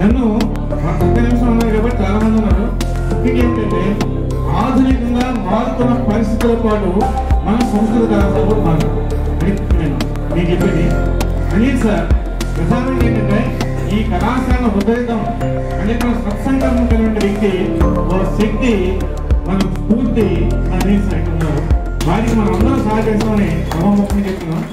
నన్ను ఒక్క నిమిషం ఉన్నాయి కాబట్టి చాలా మంది ఉన్నారు ఇంకేంటంటే ఆధునికంగా మారుతున్న పరిస్థితుల పాటు మన సంస్కృతి కళాశాల మారు నేను చెప్పింది. అనిల్ సార్ ప్రధానంగా ఏంటంటే ఈ కళాశాల హృదయం అనేక సత్సంగం కలిగిన వ్యక్తి ఒక శక్తి మన పూర్తి అనిల్ సార్ వారికి మనం అందరూ సహాయ చేస్తామని సభాముఖంగా చెప్తున్నాం.